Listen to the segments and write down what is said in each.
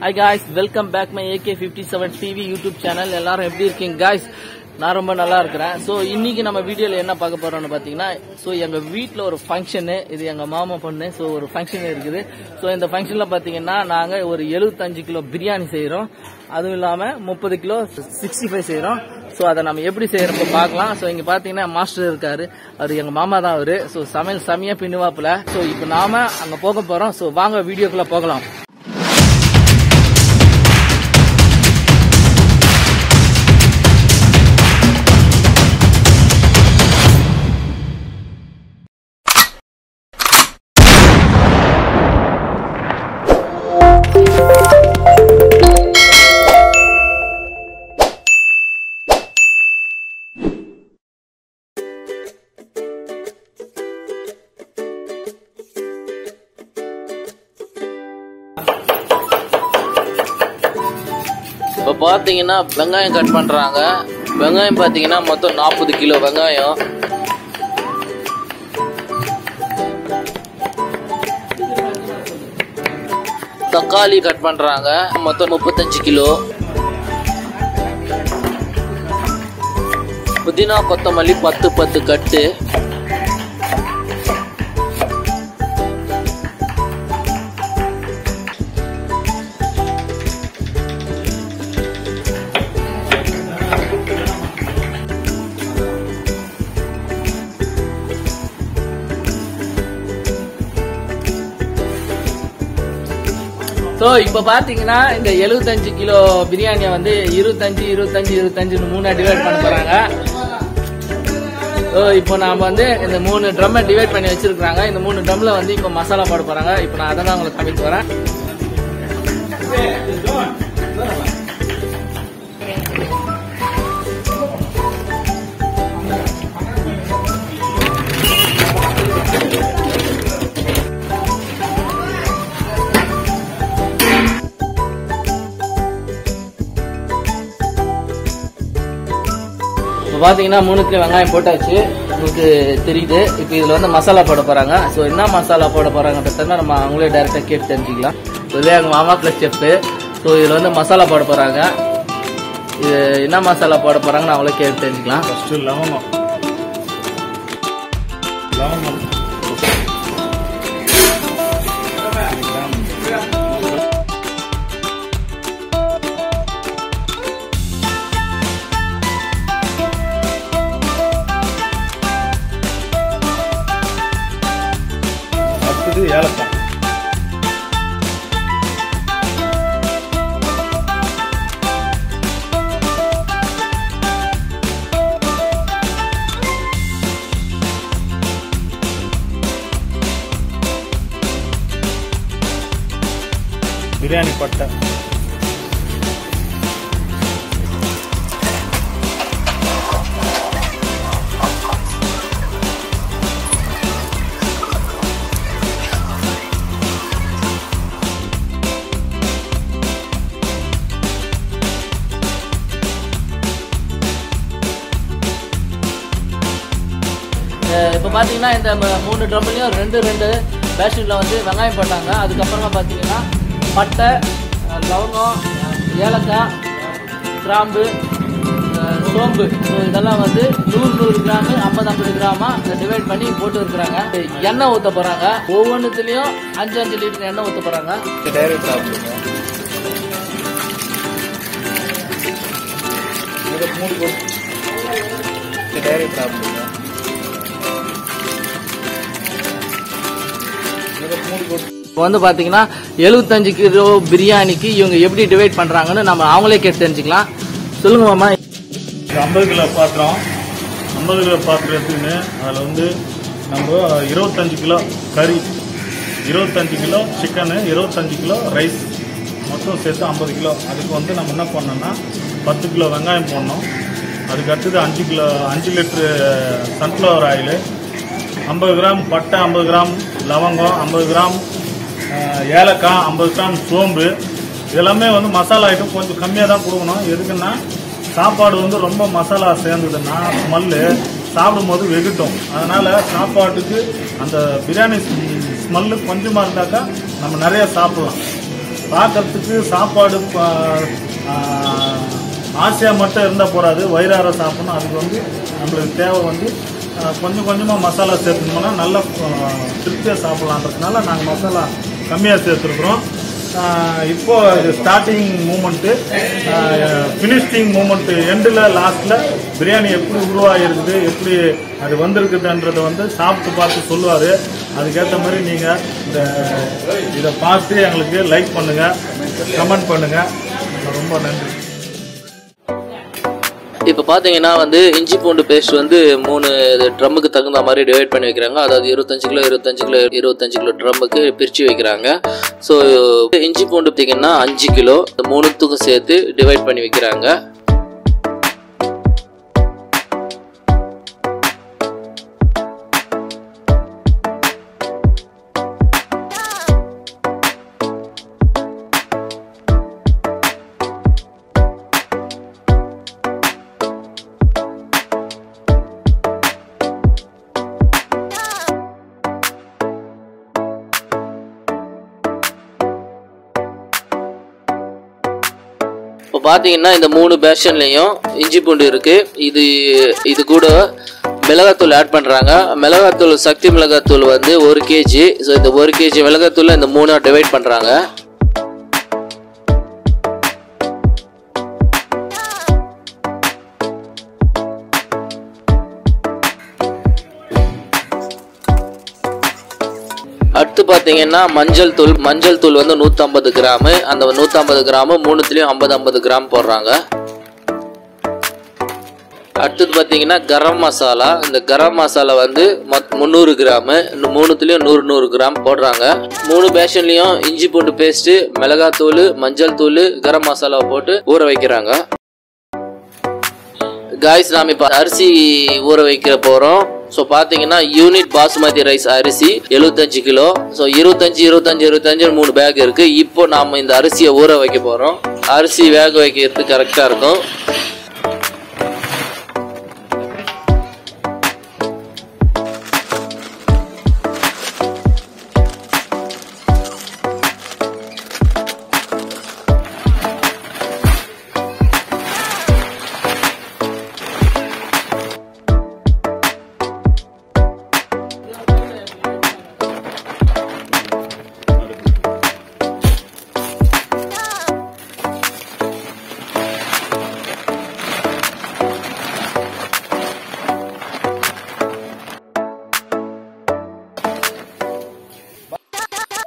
Hi guys welcome back my AK fifty seven TV YouTube channel எல்லாரும் எப்படி இருக்கீங்க guys நான் ரொம்ப நல்லா இருக்கிறேன். ஸோ இன்னைக்கு நம்ம வீடியோல என்ன பார்க்க போறோம்னு பார்த்தீங்கன்னா ஸோ எங்க வீட்டில் ஒரு ஃபங்க்ஷனு இது எங்க மாமா பொண்ணு ஸோ ஒரு ஃபங்க்ஷன் இருக்குது. ஸோ இந்த ஃபங்க்ஷன்ல பார்த்தீங்கன்னா நாங்க ஒரு 75 கிலோ பிரியாணி செய்கிறோம் அதுவும் இல்லாம முப்பது கிலோ சிக்ஸ்டி ஃபைவ் செய்கிறோம் ஸோ அதை நம்ம எப்படி செய்யறப்ப பார்க்கலாம். ஸோ இங்க பாத்தீங்கன்னா மாஸ்டர் இருக்காரு. அவர் எங்க மாமா தான் அவரு. ஸோ சமையல் செமையா பின்னுவாப்புல. ஸோ இப்போ நாம அங்க போக போறோம். ஸோ வாங்க வீடியோக்குள்ள போகலாம். பார்த்தீங்கன்னா வெங்காயம் கட் பண்ணுறாங்க வெங்காயம் பார்த்தீங்கன்னா மொத்தம் நாற்பது கிலோ வெங்காயம். தக்காளி கட் பண்ணுறாங்க மொத்தம் முப்பத்தஞ்சு கிலோ. புதினா கொத்தமல்லி பத்து பத்து கட்டு ஸோ இப்போ பார்த்தீங்கன்னா இந்த 75 கிலோ பிரியாணியை வந்து இருபத்தஞ்சு இருபத்தஞ்சு இருபத்தஞ்சுன்னு மூணாக டிவைட் பண்ண போகிறாங்க ஸோ இப்போ நாம் வந்து இந்த மூணு ட்ரம்மை டிவைட் பண்ணி வச்சுருக்குறாங்க. இந்த மூணு ட்ரம்மில் வந்து இப்போ மசாலா போட போகிறாங்க இப்போ நான் அதை தான் உங்களுக்கு காமிக்க வரேன் பார்த்தீங்கன்னா மூணு கிலோ வெங்காயம் போட்டாச்சு. உங்களுக்கு தெரியுது. இப்போ இதில் வந்து மசாலா போட போகிறாங்க ஸோ என்ன மசாலா போட போகிறாங்கன்றத நம்ம அவங்களே டேரெக்டாக கேட்டு தெரிஞ்சுக்கலாம். இதுவே எங்கள் மாமா ப்ளஸ் செப்பு ஸோ இதில் வந்து மசாலா போட போகிறாங்க இது என்ன மசாலா போட போகிறாங்கன்னு அவங்களே கேட்டு தெரிஞ்சுக்கலாம். ஃபஸ்ட்டு லவங்கம். லவங்கம். பிரியாணி பட்டை. இப்போ பார்த்தீங்கன்னா இந்த மூணு ட்ரம்லையும் ரெண்டு ரெண்டு பேஷனில் வந்து வெங்காயம் போட்டாங்க. அதுக்கப்புறமா பார்த்தீங்கன்னா பட்டை லவங்கம் ஏலக்காய் கிராம்பு சோம்பு. இதெல்லாம் வந்து நூறு நூறு கிராமு ஐம்பது ஐம்பது கிராமா டிவைட் பண்ணி போட்டு இருக்கிறாங்க எண்ணெய் ஊற்ற போகிறாங்க ஒவ்வொன்றுத்துலேயும் அஞ்சு அஞ்சு லிட்டர் எண்ணெய் ஊற்ற போகிறாங்க டைரக்ட் சாப்பிடுங்க. இதை போட்டு. டைரக்ட் சாப்பிடுங்க. மூணு போட்டு. இப்போ வந்து பார்த்தீங்கன்னா எழுபத்தஞ்சு கிலோ பிரியாணிக்கு இவங்க எப்படி டிவைட் பண்ணுறாங்கன்னு நம்ம அவங்களே கேட்டு தெரிஞ்சுக்கலாம். சொல்லுங்க மாமா. இது ஐம்பது கிலோ பாத்திரம். ஐம்பது கிலோ பாத்திரம் எடுத்துக்கின்னு அதில் வந்து நம்ம இருபத்தஞ்சு கிலோ கறி இருபத்தஞ்சு கிலோ சிக்கனு இருபத்தஞ்சு கிலோ ரைஸ் மொத்தம் சேர்த்து ஐம்பது கிலோ. அதுக்கு வந்து நம்ம என்ன பண்ணோம்னா பத்து கிலோ வெங்காயம் போடணும். அதுக்கு அடுத்தது அஞ்சு கிலோ அஞ்சு லிட்ரு சன்ஃப்ளவர் ஆயில் ஐம்பது கிராம் பட்டை ஐம்பது கிராம் லவங்கம் ஐம்பது கிராம் ஏலக்காய் ஐம்பது கிராம் சோம்பு இதெல்லாமே வந்து மசாலா ஐட்டம் கொஞ்சம் கம்மியாக தான் கொடுக்கணும். எதுக்குன்னா சாப்பாடு வந்து ரொம்ப மசாலா சேர்ந்ததுன்னா ஸ்மெல்லு சாப்பிடும்போது வெகுட்டும். அதனால் சாப்பாட்டுக்கு அந்த பிரியாணி ஸ்மெல்லு கொஞ்சமாக இருந்தாக்கா நம்ம நிறைய சாப்பிடலாம். பார்க்கறதுக்கு சாப்பாடு ஆசையாக மட்டும் இருந்தால் போகாது வயிறார சாப்பிடணும். அதுக்கு வந்து நம்மளுக்கு தேவை வந்து கொஞ்சம் கொஞ்சமாக மசாலா சேர்த்துனோம்னா நல்லா திருப்தியாக சாப்பிட்லான்றதுனால நாங்கள் மசாலா கம்மியாக சேர்த்துருக்குறோம். இப்போது இப்போ இது ஸ்டார்டிங் மூமெண்ட்டு ஃபினிஷிங் மூமெண்ட்டு எண்டில் லாஸ்ட்டில் பிரியாணி எப்படி உருவாகிருக்குது எப்படி அது வந்திருக்குதுன்றதை வந்து சாப்பிட்டு பார்த்து சொல்லுவார். அதுக்கேற்ற மாதிரி நீங்கள் இந்த இதை பார்த்து எங்களுக்கு லைக் பண்ணுங்கள் கமெண்ட் பண்ணுங்கள் ரொம்ப நன்றி. இப்போ பார்த்தீங்கன்னா வந்து இஞ்சி பூண்டு பேஸ்ட் வந்து மூணு ட்ரம்முக்கு தகுந்த மாதிரி டிவைட் பண்ணி வைக்கிறாங்க. அதாவது இருபத்தஞ்சு கிலோ இருபத்தஞ்சு கிலோ இருபத்தஞ்சு கிலோ ட்ரம்முக்கு பிரித்து வைக்கிறாங்க. ஸோ இஞ்சி பூண்டு பார்த்தீங்கன்னா அஞ்சு கிலோ. மூணுத்துக்கும் சேர்த்து டிவைட் பண்ணி வைக்கிறாங்க. பார்த்தீங்கன்னா இந்த மூணு பேஷன்லேயும் இஞ்சி பூண்டு இருக்குது இது இது கூட மிளகாத்தூள் ஆட் பண்ணுறாங்க மிளகாத்தூள் சக்தி மிளகாத்தூள் வந்து ஒரு கேஜி ஸோ இந்த ஒரு கேஜி மிளகாத்தூள் இந்த மூணாக டிவைட் பண்ணுறாங்க பார்த்தீங்கன்னா மஞ்சள் தூள் மஞ்சள் தூள் வந்து நூற்றம்பது கிராமு. அந்த நூற்றம்பது கிராமு மூணுத்துலேயும் ஐம்பது ஐம்பது கிராம் போடுறாங்க. அடுத்தது பார்த்தீங்கன்னா கரம் மசாலா. இந்த கரம் மசாலா வந்து மொத் முந்நூறு கிராமு. இந்த மூணுத்துலேயும் நூறு நூறு கிராம் போடுறாங்க. மூணு பேஷன்லேயும் இஞ்சி பூண்டு பேஸ்ட்டு மிளகாத்தூள் மஞ்சள் தூள் கரம் மசாலா போட்டு ஊற வைக்கிறாங்க. காய்ஸ் நாம் இப்போ அரிசி ஊற வைக்கிற போகிறோம் ஸோ பார்த்தீங்கன்னா யூனிட் பாசுமதி ரைஸ் அரிசி எழுபத்தஞ்சு கிலோ. ஸோ இருபத்தஞ்சு இருபத்தஞ்சு இருபத்தஞ்சு மூணு பேக் இருக்குது இப்போ நாம் இந்த அரிசியை ஊற வைக்க போகிறோம் அரிசி வேக வைக்கிறதுக்கு கரெக்டாக இருக்கும்.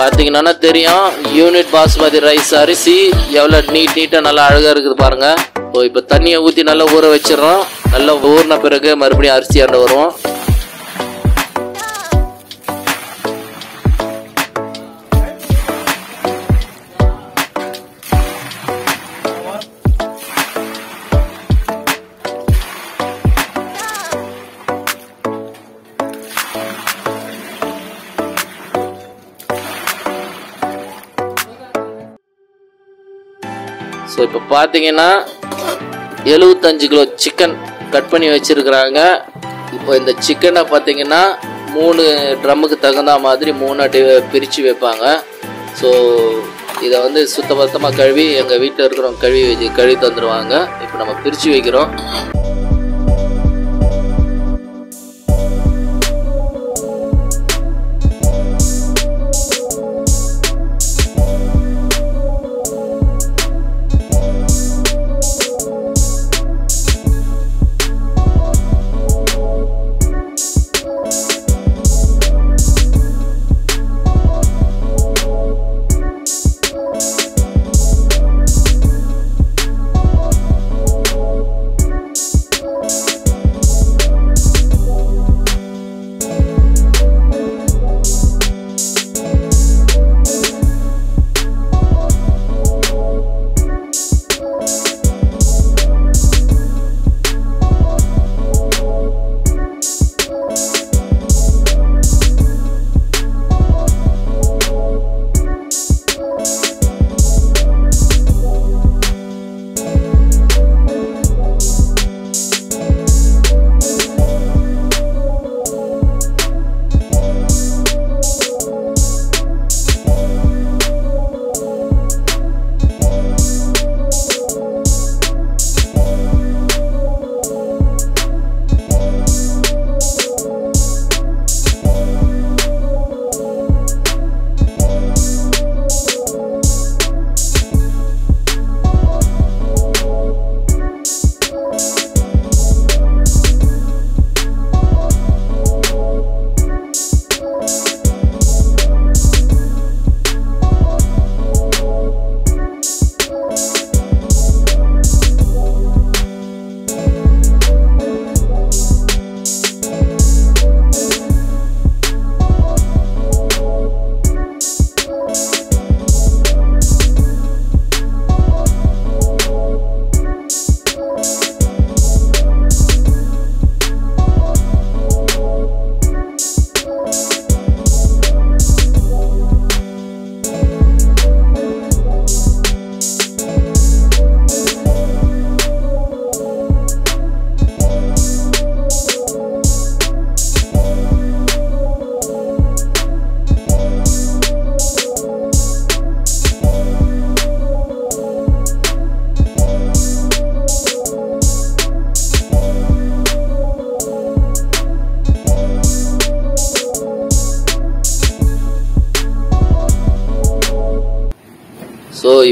பார்த்தீங்கன்னா தெரியும். யூனிட் பாஸ்மதி ரைஸ் அரிசி. எவ்வளோ நீட் நீட்டாக நல்லா அழகாக இருக்குது பாருங்கள் இப்போ இப்போ தண்ணியை ஊற்றி நல்லா ஊற வச்சிடறோம். நல்லா ஊறின பிறகு மறுபடியும் அரிசி ஆண்டு வருவோம். ஸோ இப்போ பார்த்தீங்கன்னா எழுபத்தஞ்சு கிலோ சிக்கன் கட் பண்ணி வச்சுருக்குறாங்க. இப்போ இந்த சிக்கனை பார்த்தீங்கன்னா மூணு ட்ரம்முக்கு தகுந்த மாதிரி மூணாக பிரித்து வைப்பாங்க. ஸோ இதை வந்து சுத்தபத்தமாக கழுவி எங்கள் வீட்டில் இருக்கிறவங்க கழுவி வச்சு கழுவி தந்துடுவாங்க இப்போ நம்ம பிரித்து வைக்கிறோம்.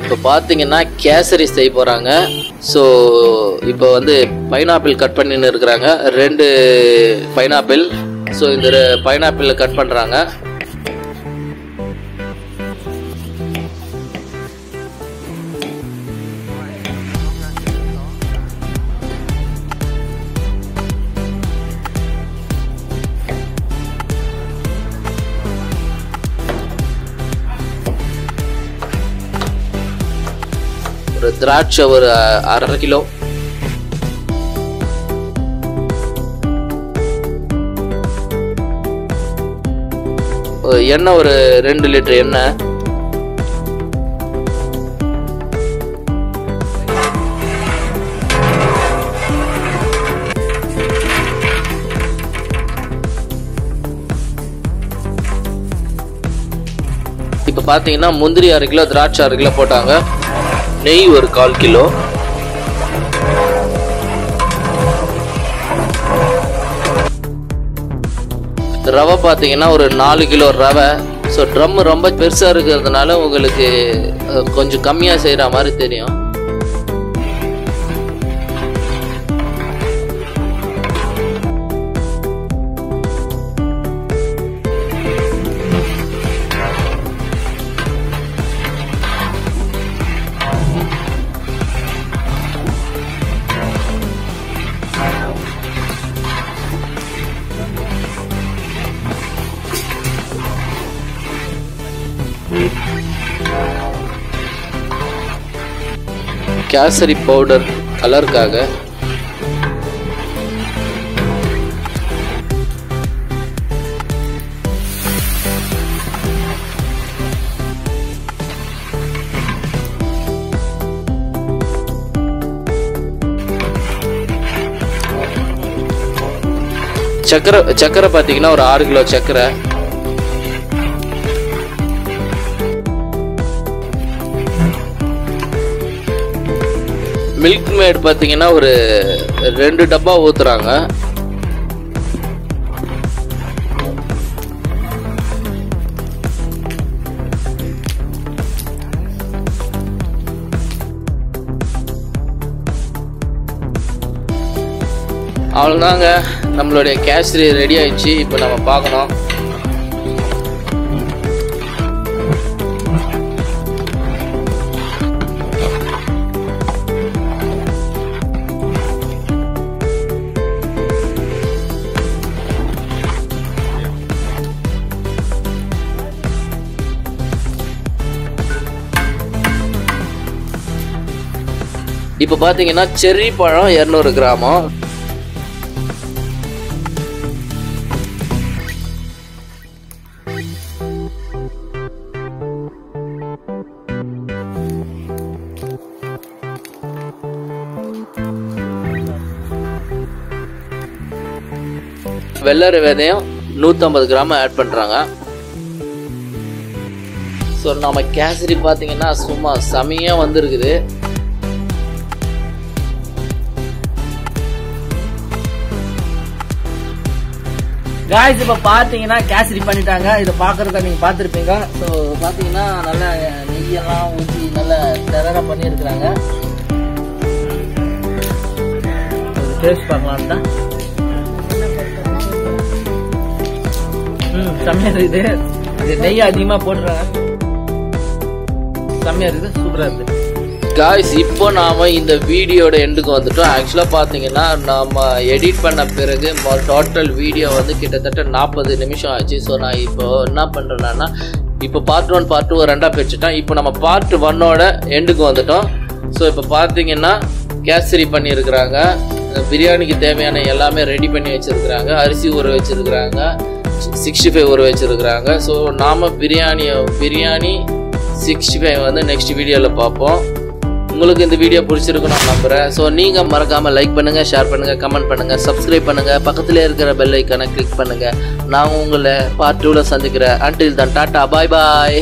இப்போ பார்த்தீங்கன்னா கேசரி செய்ய போகிறாங்க ஸோ இப்போ வந்து பைனாப்பிள் கட் பண்ணின்னு இருக்கிறாங்க. ரெண்டு பைனாப்பிள் ஸோ இந்த பைனாப்பிள் கட் பண்ணுறாங்க திராட்சை ஒரு அரை கிலோ. எண்ணெய் ஒரு ரெண்டு லிட்டர் எண்ணெய். இப்போ பார்த்தீங்கன்னா முந்திரி அரை கிலோ திராட்சை அரை கிலோ போட்டாங்க. நெய் ஒரு கால் கிலோ. ரவை பார்த்தீங்கன்னா ஒரு நாலு கிலோ ரவை. ஸோ ட்ரம் ரொம்ப பெருசாக இருக்கிறதுனால உங்களுக்கு கொஞ்சம் கம்மியாக செய்கிற மாதிரி தெரியும். கேசரி பவுடர் கலருக்காக. சக்கரை சக்கரை பார்த்தீங்கன்னா ஒரு ஆறு கிலோ சக்கரை. மில்க் மேட் பார்த்தீங்கன்னா ஒரு ரெண்டு டப்பா ஊத்துறாங்க. அவ்வளோதாங்க நம்மளுடைய கேசரி ரெடி ஆயிடுச்சு. இப்போ நம்ம பார்க்கணும். இப்போ பார்த்தீங்கன்னா செர்ரி பழம் இரநூறு கிராமம். வெள்ளரி விதையும் நூற்றம்பது கிராம் ஆட் பண்ணுறாங்க ஸோ நம்ம கேசரி பார்த்தீங்கன்னா சும்மா செமையாக வந்திருக்குது. காய்ஸ் இப்போ பார்த்தீங்கன்னா கேசரி பண்ணிட்டாங்க. இதை பார்க்குறத நீங்கள் பார்த்துருப்பீங்க ஸோ பார்த்தீங்கன்னா நல்லா நெய்யெல்லாம் ஊற்றி நல்லா டெரராக பண்ணியிருக்கிறாங்க. டேஸ்ட் பார்க்கலாம் தான் ம் செம்மையாக இருக்குது. இது நெய் அதிகமாக போட்டுறாங்க செம்மையாக இருக்குது. சூப்பராக இருக்குது. காய்ஸ் இப்போ நாம் இந்த வீடியோட எண்டுக்கு வந்துட்டோம். ஆக்சுவலாக பார்த்தீங்கன்னா நாம் எடிட் பண்ண பிறகு டோட்டல் வீடியோ வந்து கிட்டத்தட்ட நாற்பது நிமிஷம் ஆச்சு. ஸோ நான் இப்போ என்ன பண்ணுறேன்னா இப்போ பார்ட் ஒன் பார்ட் டூ ரெண்டாக பிரிச்சுட்டேன். இப்போ நம்ம பார்ட் ஒன்னோட எண்டுக்கு வந்துட்டோம். ஸோ இப்போ பார்த்தீங்கன்னா கேசரி பண்ணியிருக்கிறாங்க பிரியாணிக்கு தேவையான எல்லாமே ரெடி பண்ணி வச்சிருக்கிறாங்க. அரிசி ஊற வச்சிருக்கிறாங்க. சிக்ஸ்டி ஃபைவ் ஊற வச்சுருக்குறாங்க. ஸோ நாம் பிரியாணியை பிரியாணி சிக்ஸ்டி ஃபைவ் வந்து நெக்ஸ்ட் வீடியோவில் பார்ப்போம் உங்களுக்கு இந்த வீடியோ பிடிச்சிருக்கும் நான் நம்புறேன். ஸோ நீங்கள் மறக்காமல் லைக் பண்ணுங்கள் ஷேர் பண்ணுங்கள் கமெண்ட் பண்ணுங்கள் சப்ஸ்கிரைப் பண்ணுங்க. பக்கத்தில் இருக்கிற பெல் ஐக்கானை கிளிக் பண்ணுங்கள் நான் உங்களை பார்ட் டூவில் சந்திக்கிறேன். அன்டில் தன் டாட்டா பாய் பாய்